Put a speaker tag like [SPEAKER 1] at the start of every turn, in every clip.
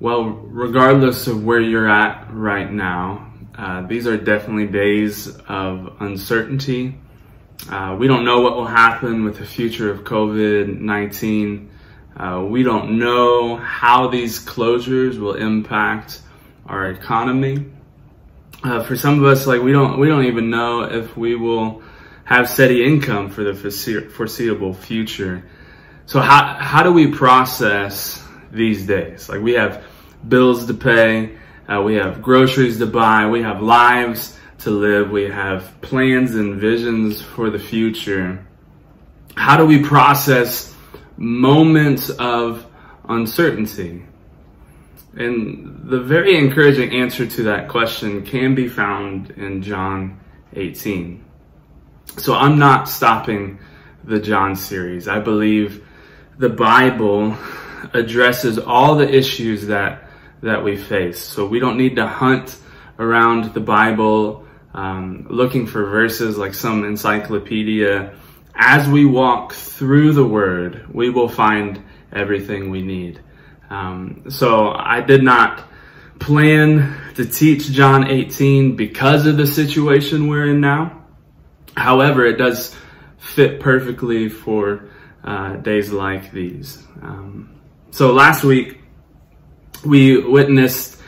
[SPEAKER 1] Well, regardless of where you're at right now, uh, these are definitely days of uncertainty. Uh, we don't know what will happen with the future of COVID 19. Uh, we don't know how these closures will impact our economy. Uh, for some of us, like we don't, we don't even know if we will have steady income for the foreseeable future. So how how do we process these days? Like we have bills to pay, uh, we have groceries to buy, we have lives to live, we have plans and visions for the future. How do we process moments of uncertainty? And the very encouraging answer to that question can be found in John 18. So I'm not stopping the John series. I believe the Bible addresses all the issues that that we face. So we don't need to hunt around the Bible um, looking for verses like some encyclopedia. As we walk through the Word, we will find everything we need. Um, so I did not plan to teach John 18 because of the situation we're in now. However, it does fit perfectly for uh, days like these. Um, so last week, we witnessed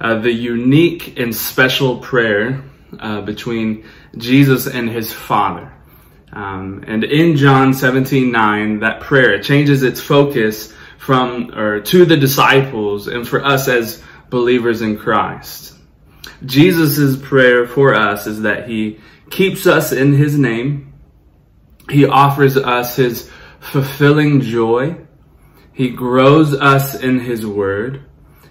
[SPEAKER 1] uh, the unique and special prayer uh, between Jesus and his Father. Um, and in John 17, 9, that prayer changes its focus from or to the disciples and for us as believers in Christ. Jesus' prayer for us is that he keeps us in his name. He offers us his fulfilling joy. He grows us in his word.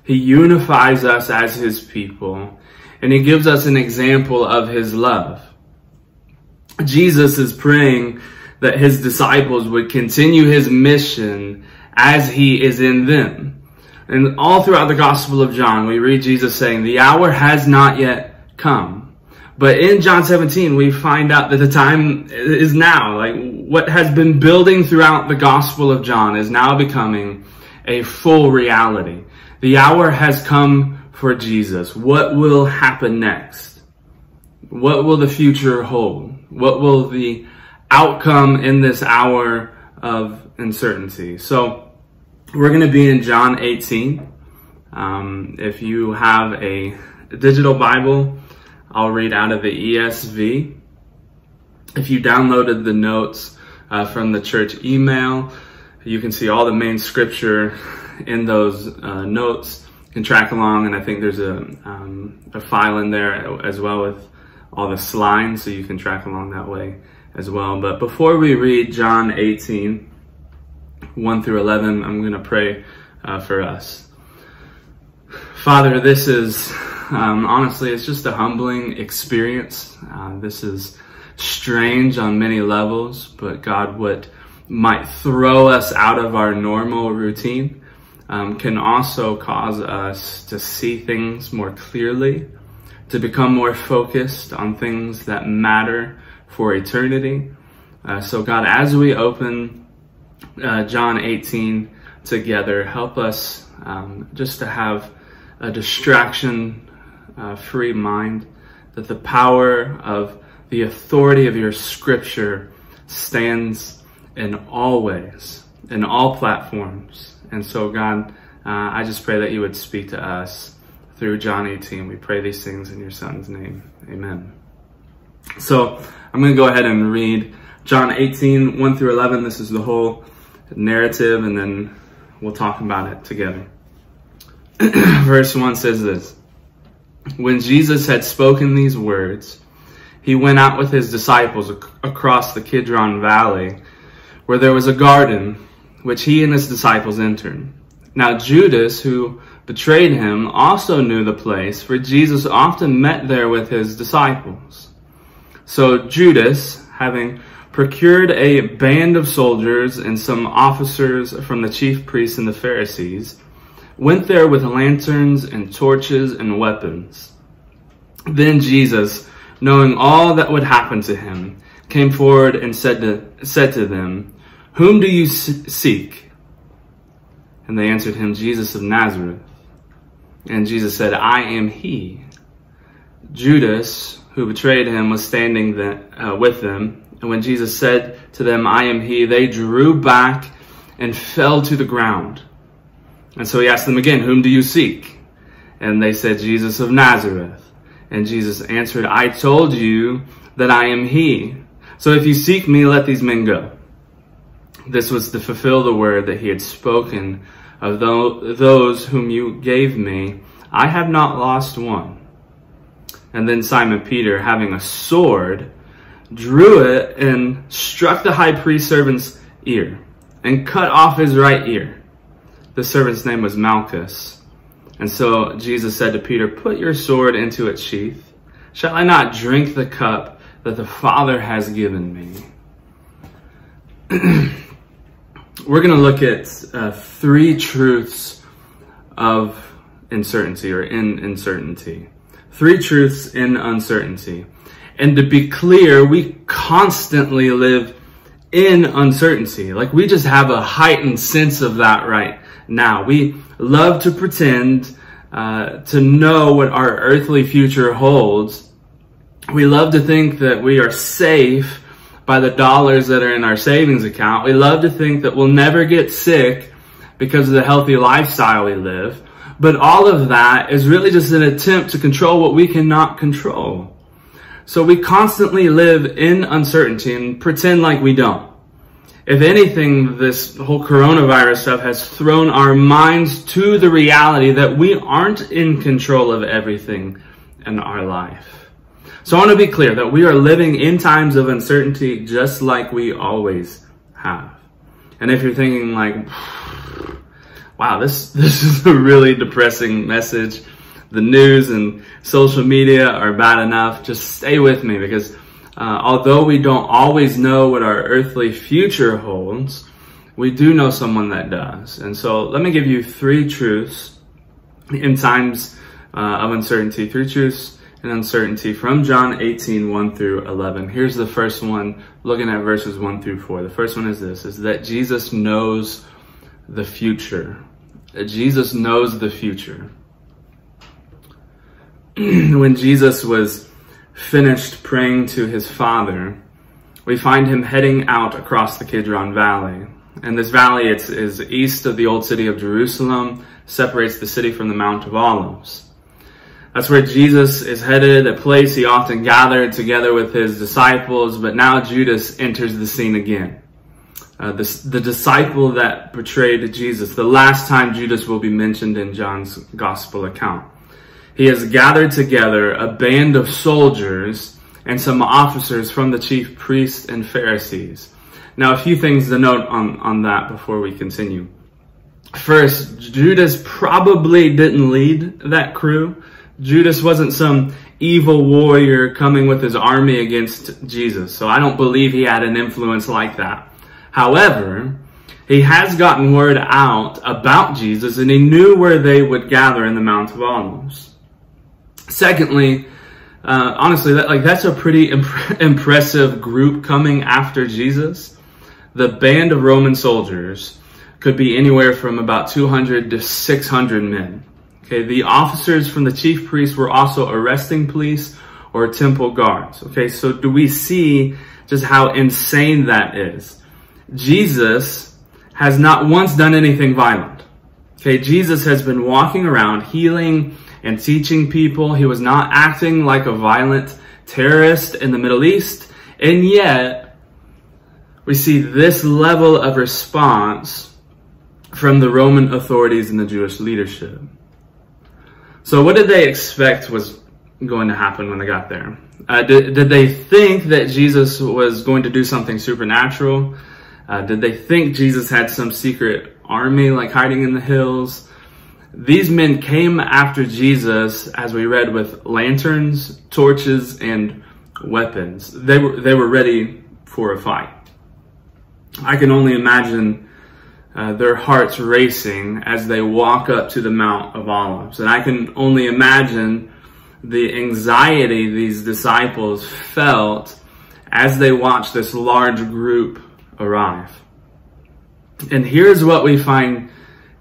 [SPEAKER 1] He unifies us as his people and he gives us an example of his love. Jesus is praying that his disciples would continue his mission as he is in them. And all throughout the Gospel of John, we read Jesus saying, the hour has not yet come. But in John 17, we find out that the time is now. Like what has been building throughout the Gospel of John is now becoming a full reality. The hour has come for Jesus. What will happen next? What will the future hold? What will the outcome in this hour of uncertainty? So we're going to be in John 18. Um, if you have a digital Bible, I'll read out of the ESV. If you downloaded the notes uh, from the church email, you can see all the main scripture in those uh, notes. Can track along, and I think there's a, um, a file in there as well with all the slides, so you can track along that way as well. But before we read John 18, 1 through 11, I'm going to pray uh, for us. Father, this is um, honestly, it's just a humbling experience. Uh, this is strange on many levels, but God, what might throw us out of our normal routine um, can also cause us to see things more clearly, to become more focused on things that matter for eternity. Uh, so God, as we open uh, John 18 together, help us um, just to have a distraction uh, free mind, that the power of the authority of your scripture stands in all ways, in all platforms, and so, God, uh, I just pray that you would speak to us through John 18. We pray these things in your son's name. Amen. So, I'm going to go ahead and read John 18, 1 through 11. This is the whole narrative, and then we'll talk about it together. Verse 1 says this When Jesus had spoken these words, he went out with his disciples ac- across the Kidron Valley, where there was a garden which he and his disciples entered. Now Judas, who betrayed him, also knew the place, for Jesus often met there with his disciples. So Judas, having procured a band of soldiers and some officers from the chief priests and the Pharisees, went there with lanterns and torches and weapons. Then Jesus, knowing all that would happen to him, came forward and said to, said to them, whom do you seek? And they answered him, Jesus of Nazareth. And Jesus said, I am he. Judas, who betrayed him, was standing the, uh, with them. And when Jesus said to them, I am he, they drew back and fell to the ground. And so he asked them again, Whom do you seek? And they said, Jesus of Nazareth. And Jesus answered, I told you that I am he. So if you seek me, let these men go. This was to fulfill the word that he had spoken of those whom you gave me. I have not lost one. And then Simon Peter, having a sword, drew it and struck the high priest servant's ear and cut off his right ear. The servant's name was Malchus. And so Jesus said to Peter, Put your sword into its sheath. Shall I not drink the cup that the Father has given me? We're going to look at uh, three truths of uncertainty or in uncertainty. Three truths in uncertainty. And to be clear, we constantly live in uncertainty. Like we just have a heightened sense of that right now. We love to pretend uh, to know what our earthly future holds. We love to think that we are safe by the dollars that are in our savings account. We love to think that we'll never get sick because of the healthy lifestyle we live. But all of that is really just an attempt to control what we cannot control. So we constantly live in uncertainty and pretend like we don't. If anything, this whole coronavirus stuff has thrown our minds to the reality that we aren't in control of everything in our life. So I want to be clear that we are living in times of uncertainty just like we always have. And if you're thinking like, wow, this, this is a really depressing message, the news and social media are bad enough, just stay with me because uh, although we don't always know what our earthly future holds, we do know someone that does. And so let me give you three truths in times uh, of uncertainty, three truths in uncertainty from John 18, 1 through 11. Here's the first one, looking at verses 1 through 4. The first one is this, is that Jesus knows the future. Jesus knows the future. when Jesus was finished praying to his Father, we find him heading out across the Kidron Valley. And this valley it's, is east of the old city of Jerusalem, separates the city from the Mount of Olives. That's where Jesus is headed, a place he often gathered together with his disciples, but now Judas enters the scene again. Uh, the, the disciple that betrayed Jesus, the last time Judas will be mentioned in John's gospel account he has gathered together a band of soldiers and some officers from the chief priests and Pharisees. Now, a few things to note on, on that before we continue. First, Judas probably didn't lead that crew. Judas wasn't some evil warrior coming with his army against Jesus. So I don't believe he had an influence like that. However, he has gotten word out about Jesus and he knew where they would gather in the Mount of Olives. Secondly, uh, honestly, that, like that's a pretty imp- impressive group coming after Jesus. The band of Roman soldiers could be anywhere from about 200 to 600 men. Okay, the officers from the chief priests were also arresting police or temple guards. Okay, so do we see just how insane that is? Jesus has not once done anything violent. Okay, Jesus has been walking around healing and teaching people. He was not acting like a violent terrorist in the Middle East. And yet, we see this level of response from the Roman authorities and the Jewish leadership. So what did they expect was going to happen when they got there? Uh, did, did they think that Jesus was going to do something supernatural? Uh, did they think Jesus had some secret army like hiding in the hills? These men came after Jesus, as we read, with lanterns, torches, and weapons. They were, they were ready for a fight. I can only imagine uh, their hearts racing as they walk up to the Mount of Olives. And I can only imagine the anxiety these disciples felt as they watched this large group arrive. And here's what we find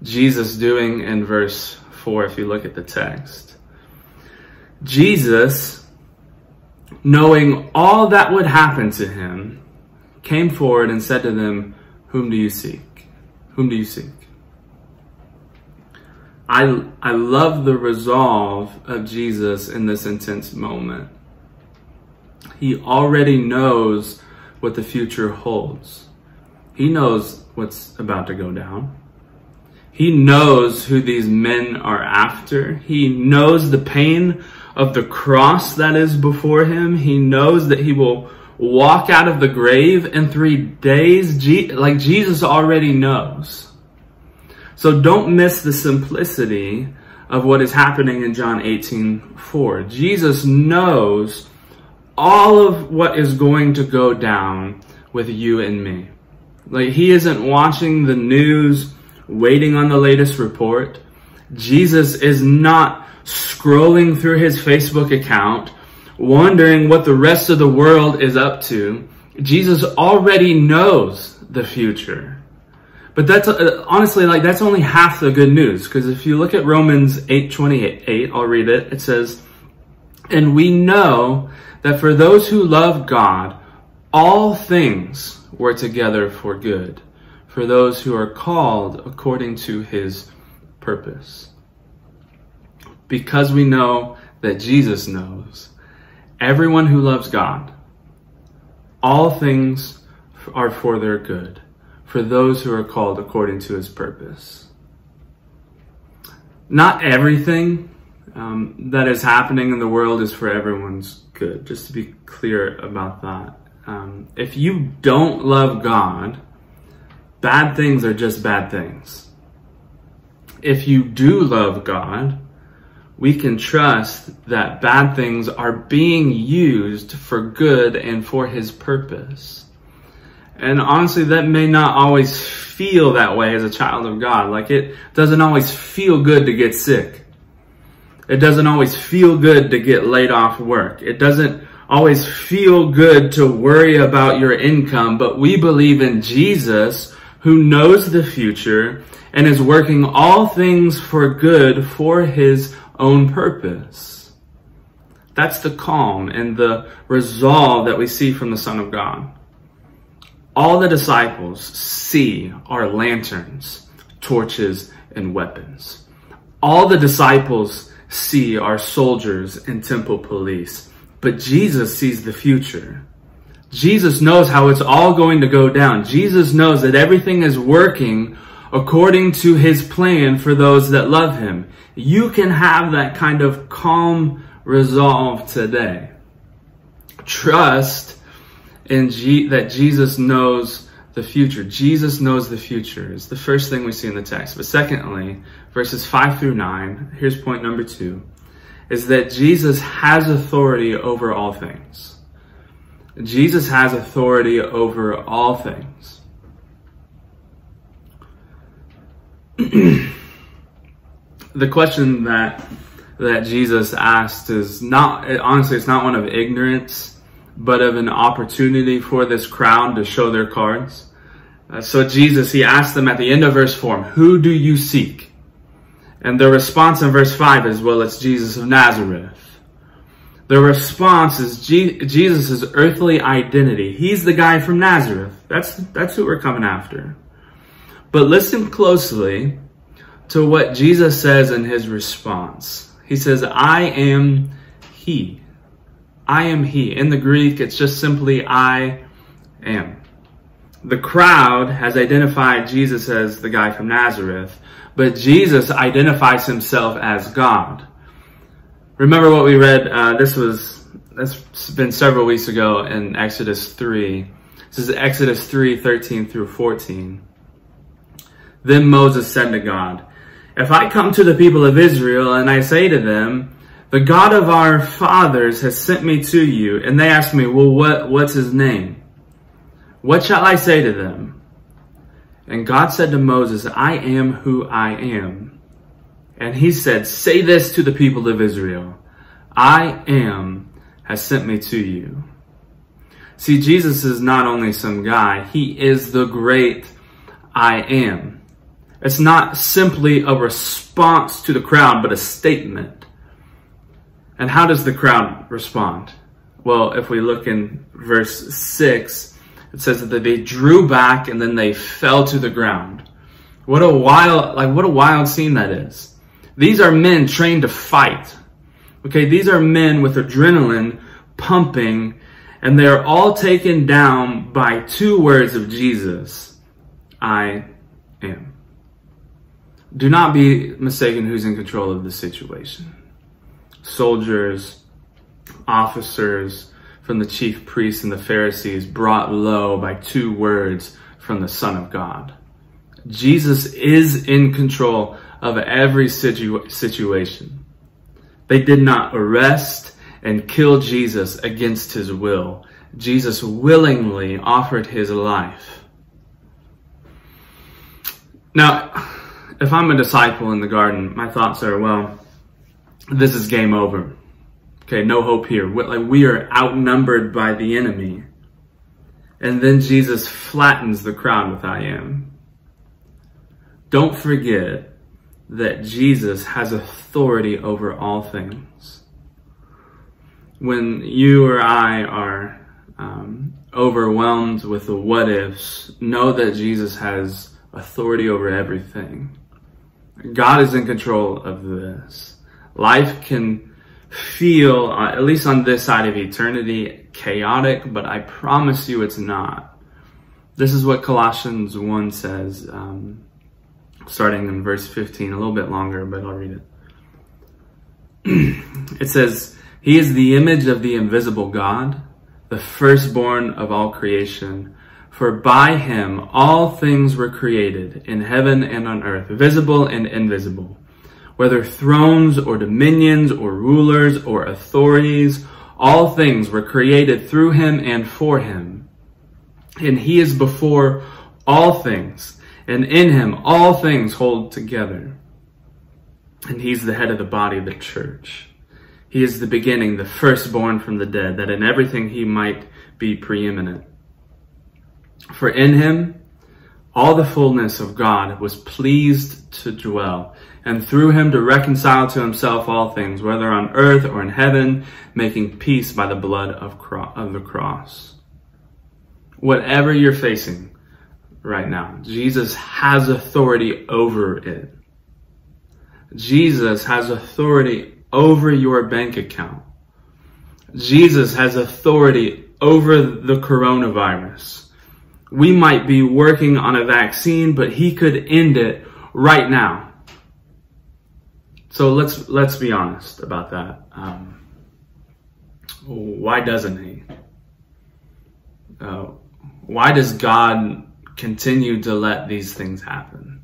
[SPEAKER 1] Jesus doing in verse 4 if you look at the text. Jesus, knowing all that would happen to him, came forward and said to them, Whom do you seek? Whom do you seek? I, I love the resolve of Jesus in this intense moment. He already knows what the future holds. He knows what's about to go down. He knows who these men are after. He knows the pain of the cross that is before him. He knows that he will walk out of the grave in three days. like Jesus already knows. So don't miss the simplicity of what is happening in John 18, 4. Jesus knows all of what is going to go down with you and me. Like he isn't watching the news, waiting on the latest report. Jesus is not scrolling through his Facebook account, wondering what the rest of the world is up to. Jesus already knows the future. But that's uh, honestly like that's only half the good news because if you look at Romans 8:28, I'll read it. It says, "And we know that for those who love God, all things work together for good, for those who are called according to his purpose. Because we know that Jesus knows, everyone who loves God, all things are for their good, for those who are called according to his purpose. Not everything um, that is happening in the world is for everyone's good, just to be clear about that. Um, if you don't love God, bad things are just bad things. If you do love God, we can trust that bad things are being used for good and for His purpose. And honestly, that may not always feel that way as a child of God. Like it doesn't always feel good to get sick. It doesn't always feel good to get laid off work. It doesn't always feel good to worry about your income, but we believe in Jesus who knows the future and is working all things for good for his own purpose. That's the calm and the resolve that we see from the Son of God. All the disciples see are lanterns, torches, and weapons. All the disciples see are soldiers and temple police. But Jesus sees the future. Jesus knows how it's all going to go down. Jesus knows that everything is working according to his plan for those that love him. You can have that kind of calm resolve today. Trust in G- that Jesus knows the future. Jesus knows the future is the first thing we see in the text. But secondly, verses 5 through 9, here's point number two, is that Jesus has authority over all things. Jesus has authority over all things. The question that that Jesus asked is not honestly it's not one of ignorance but of an opportunity for this crowd to show their cards uh, so Jesus, he asked them at the end of verse 4, who do you seek? And the response in verse 5 is, well, it's Jesus of Nazareth. The response is Je- Jesus' earthly identity. He's the guy from Nazareth. That's, that's who we're coming after. But listen closely to what Jesus says in his response. He says, I am he. I am he. In the Greek, it's just simply I am. The crowd has identified Jesus as the guy from Nazareth, but Jesus identifies himself as God. Remember what we read? Uh, this was that's been several weeks ago in Exodus 3. This is Exodus 3, 13 through 14. Then Moses said to God, If I come to the people of Israel and I say to them, The God of our fathers has sent me to you, and they ask me, Well, what, what's his name? What shall I say to them? And God said to Moses, I am who I am. And he said, say this to the people of Israel. I am has sent me to you. See, Jesus is not only some guy, he is the great I am. It's not simply a response to the crowd, but a statement. And how does the crowd respond? Well, if we look in verse 6, it says that they drew back and then they fell to the ground. What a wild, like what a wild scene that is. These are men trained to fight. Okay, these are men with adrenaline pumping and they're all taken down by two words of Jesus. I am. Do not be mistaken who's in control of the situation. Soldiers, officers from the chief priests and the Pharisees brought low by two words from the Son of God. Jesus is in control of every situ- situation. They did not arrest and kill Jesus against his will. Jesus willingly offered his life. Now, if I'm a disciple in the garden, my thoughts are, well, this is game over. Okay, no hope here. Like we are outnumbered by the enemy. And then Jesus flattens the crowd with I am. Don't forget that Jesus has authority over all things. When you or I are um, overwhelmed with the what ifs, know that Jesus has authority over everything. God is in control of this. Life can feel, uh, at least on this side of eternity, chaotic, but I promise you it's not. This is what Colossians 1 says. Um, starting in verse 15, a little bit longer, but I'll read it. it says, He is the image of the invisible God, the firstborn of all creation. For by him all things were created in heaven and on earth, visible and invisible. Whether thrones or dominions or rulers or authorities, all things were created through him and for him. And he is before all things and in him all things hold together. And he's the head of the body of the church. He is the beginning, the firstborn from the dead, that in everything he might be preeminent. For in him all the fullness of God was pleased to dwell, and through him to reconcile to himself all things, whether on earth or in heaven, making peace by the blood of, cro- of the cross. Whatever you're facing, right now. Jesus has authority over it. Jesus has authority over your bank account. Jesus has authority over the coronavirus. We might be working on a vaccine, but he could end it right now. So let's let's be honest about that. Um, why doesn't he? Uh, why does God continue to let these things happen.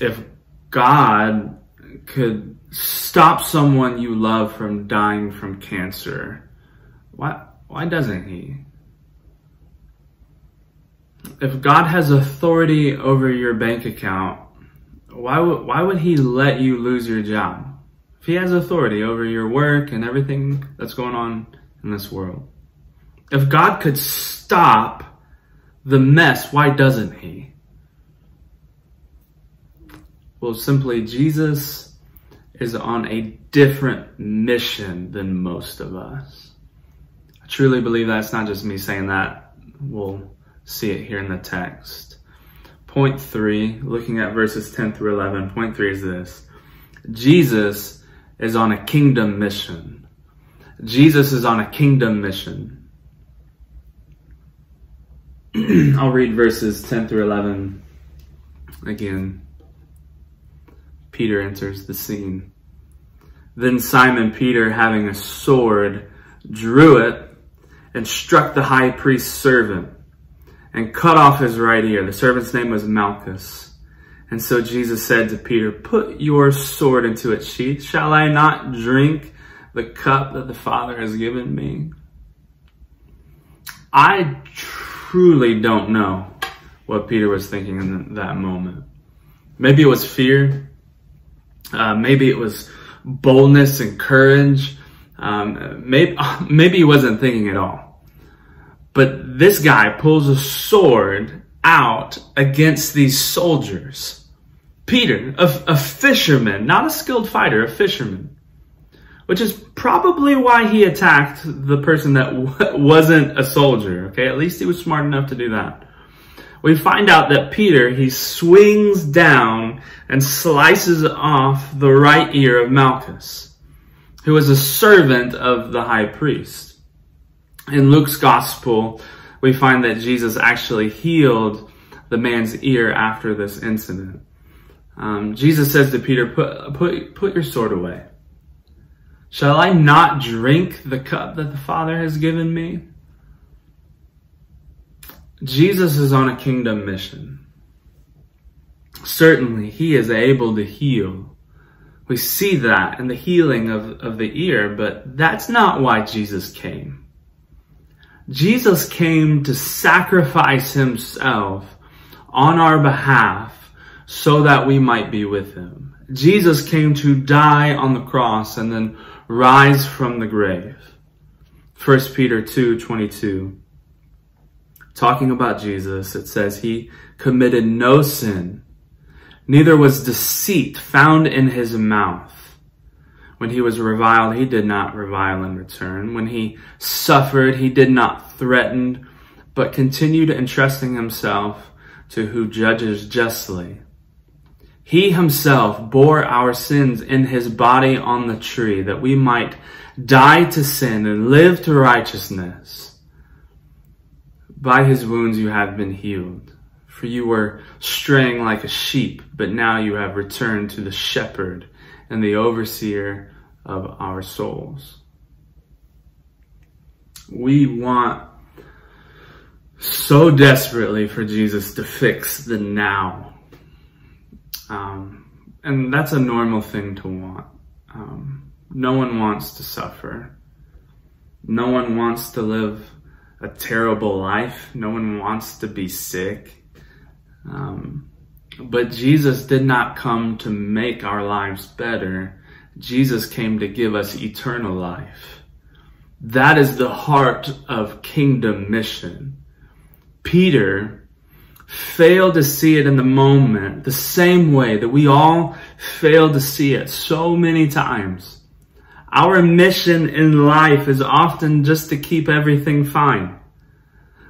[SPEAKER 1] If God could stop someone you love from dying from cancer, why, why doesn't he? If God has authority over your bank account, why would, why would he let you lose your job? If he has authority over your work and everything that's going on in this world. If God could stop the mess, why doesn't he? Well, simply, Jesus is on a different mission than most of us. I truly believe that's not just me saying that. We'll see it here in the text. Point three, looking at verses 10 through 11, point three is this. Jesus is on a kingdom mission. Jesus is on a kingdom mission. I'll read verses 10 through 11 again. Peter enters the scene. Then Simon Peter, having a sword, drew it and struck the high priest's servant and cut off his right ear. The servant's name was Malchus. And so Jesus said to Peter, Put your sword into its sheath. Shall I not drink the cup that the Father has given me? I truly don't know what Peter was thinking in that moment. Maybe it was fear. Uh, maybe it was boldness and courage. Um, maybe, maybe he wasn't thinking at all. This guy pulls a sword out against these soldiers. Peter, a, a fisherman, not a skilled fighter, a fisherman, which is probably why he attacked the person that wasn't a soldier. Okay, at least he was smart enough to do that. We find out that Peter, he swings down and slices off the right ear of Malchus, who was a servant of the high priest. In Luke's gospel, we find that Jesus actually healed the man's ear after this incident. Um, Jesus says to Peter, put, put, put your sword away. Shall I not drink the cup that the Father has given me? Jesus is on a kingdom mission. Certainly, he is able to heal. We see that in the healing of, of the ear, but that's not why Jesus came. Jesus came to sacrifice himself on our behalf so that we might be with him. Jesus came to die on the cross and then rise from the grave. 1 Peter 2, 22. Talking about Jesus, it says he committed no sin, neither was deceit found in his mouth. When he was reviled, he did not revile in return. When he suffered, he did not threaten, but continued entrusting himself to who judges justly. He himself bore our sins in his body on the tree that we might die to sin and live to righteousness. By his wounds you have been healed. For you were straying like a sheep, but now you have returned to the shepherd and the overseer of our souls. We want so desperately for Jesus to fix the now um, and that's a normal thing to want. Um, no one wants to suffer. No one wants to live a terrible life. No one wants to be sick. Um, but Jesus did not come to make our lives better. Jesus came to give us eternal life. That is the heart of kingdom mission. Peter failed to see it in the moment the same way that we all fail to see it so many times. Our mission in life is often just to keep everything fine.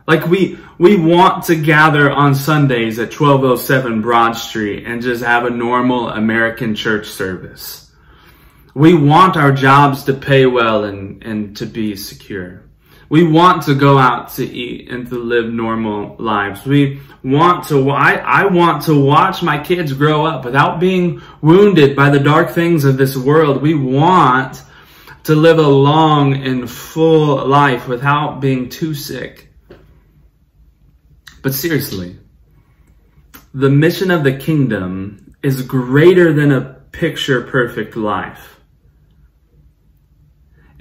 [SPEAKER 1] Like we, we want to gather on Sundays at 1207 Broad Street and just have a normal American church service. We want our jobs to pay well and, and to be secure. We want to go out to eat and to live normal lives. We want to, I, I want to watch my kids grow up without being wounded by the dark things of this world. We want to live a long and full life without being too sick. But seriously, the mission of the kingdom is greater than a picture perfect life.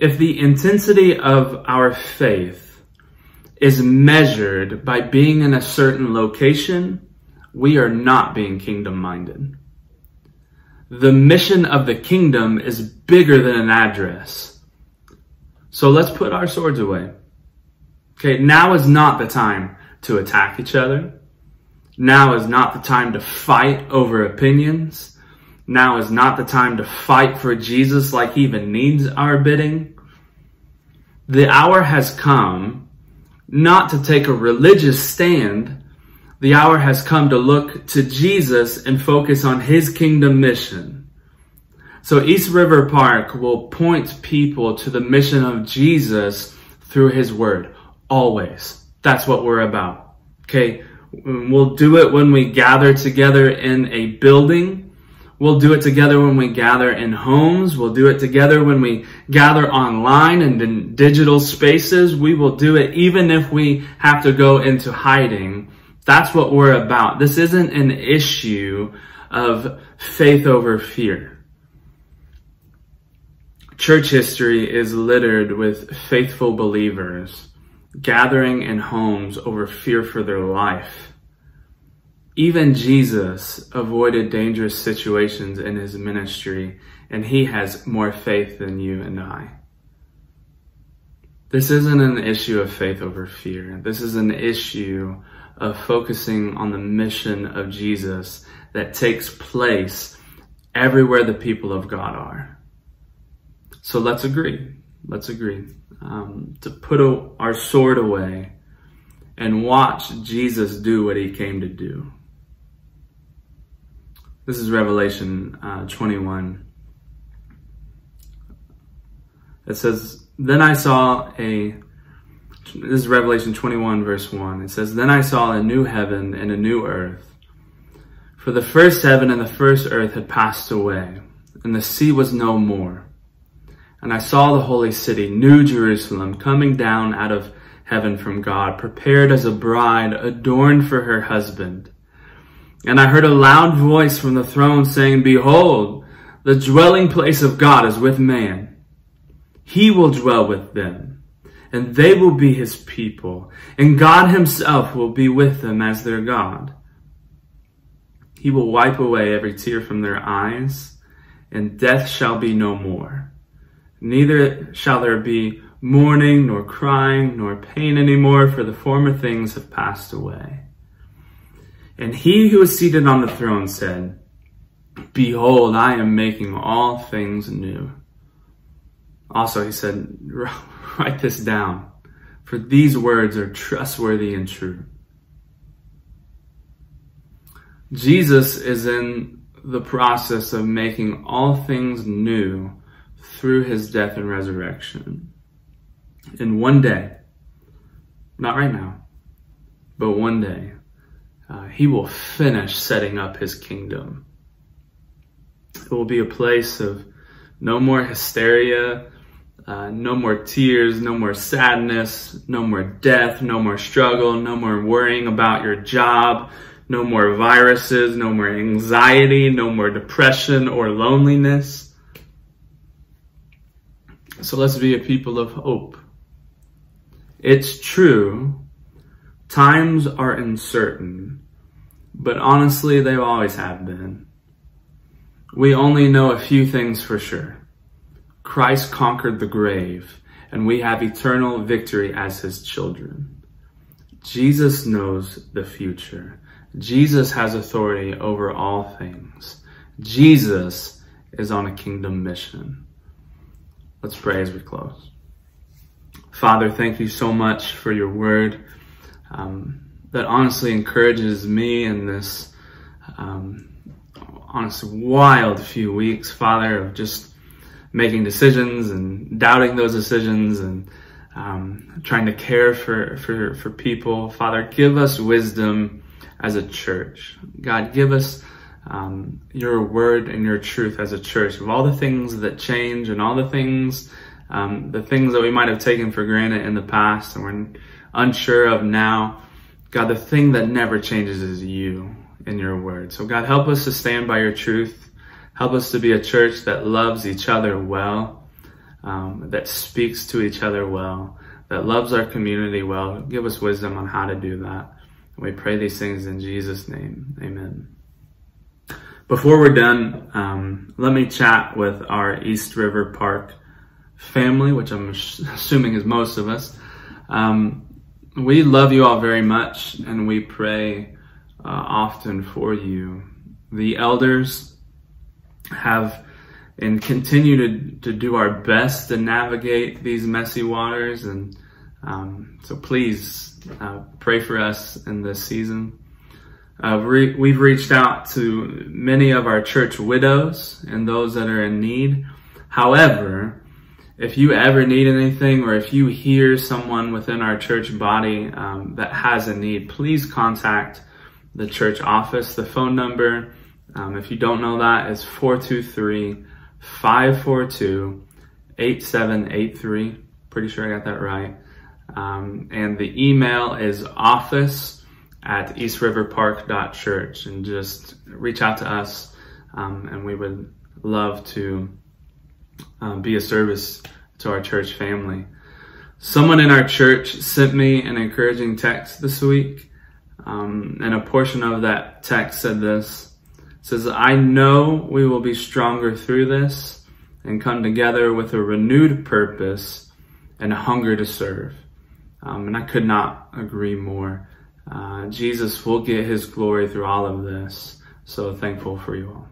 [SPEAKER 1] If the intensity of our faith is measured by being in a certain location, we are not being kingdom minded. The mission of the kingdom is bigger than an address. So let's put our swords away. Okay, now is not the time to attack each other. Now is not the time to fight over opinions. Now is not the time to fight for Jesus like he even needs our bidding. The hour has come not to take a religious stand. The hour has come to look to Jesus and focus on his kingdom mission. So East River Park will point people to the mission of Jesus through his word. Always. That's what we're about. Okay. We'll do it when we gather together in a building We'll do it together when we gather in homes. We'll do it together when we gather online and in digital spaces. We will do it even if we have to go into hiding. That's what we're about. This isn't an issue of faith over fear. Church history is littered with faithful believers gathering in homes over fear for their life even Jesus avoided dangerous situations in his ministry, and he has more faith than you and I. This isn't an issue of faith over fear. This is an issue of focusing on the mission of Jesus that takes place everywhere the people of God are. So let's agree. Let's agree um, to put a, our sword away and watch Jesus do what he came to do. This is Revelation uh, 21. It says, Then I saw a, this is Revelation 21, verse 1. It says, Then I saw a new heaven and a new earth. For the first heaven and the first earth had passed away, and the sea was no more. And I saw the holy city, New Jerusalem, coming down out of heaven from God, prepared as a bride adorned for her husband. And I heard a loud voice from the throne saying, Behold, the dwelling place of God is with man. He will dwell with them, and they will be his people, and God himself will be with them as their God. He will wipe away every tear from their eyes, and death shall be no more. Neither shall there be mourning, nor crying, nor pain anymore, for the former things have passed away. And he who was seated on the throne said, Behold, I am making all things new. Also, he said, Write this down, for these words are trustworthy and true. Jesus is in the process of making all things new through his death and resurrection. In one day, not right now, but one day, uh, he will finish setting up his kingdom. It will be a place of no more hysteria, uh, no more tears, no more sadness, no more death, no more struggle, no more worrying about your job, no more viruses, no more anxiety, no more depression or loneliness. So let's be a people of hope. It's true, times are uncertain, but honestly, they always have been. We only know a few things for sure. Christ conquered the grave, and we have eternal victory as his children. Jesus knows the future. Jesus has authority over all things. Jesus is on a kingdom mission. Let's pray as we close. Father, thank you so much for your word um, that honestly encourages me in this um, honestly wild few weeks, Father, of just making decisions and doubting those decisions and um, trying to care for, for, for people. Father, give us wisdom as a church. God, give us um, your word and your truth as a church of all the things that change and all the things, um, the things that we might have taken for granted in the past and we're unsure of now. God, the thing that never changes is you and your word. So God, help us to stand by your truth. Help us to be a church that loves each other well, um, that speaks to each other well, that loves our community well. Give us wisdom on how to do that. We pray these things in Jesus' name. Amen. Before we're done, um, let me chat with our East River Park family, which I'm assuming is most of us. Um, we love you all very much and we pray uh, often for you. The elders have and continue to, to do our best to navigate these messy waters. And um, so please uh, pray for us in this season. Uh, re- we've reached out to many of our church widows and those that are in need. However, if you ever need anything or if you hear someone within our church body um, that has a need, please contact the church office. The phone number, um, if you don't know that, is 423 542 8783. Pretty sure I got that right. Um, and the email is office at eastriverpark.church and just reach out to us um, and we would love to um, be a service to our church family. Someone in our church sent me an encouraging text this week um, and a portion of that text said this. It says, I know we will be stronger through this and come together with a renewed purpose and a hunger to serve. Um, and I could not agree more. uh, Jesus will get his glory through all of this. So thankful for you all.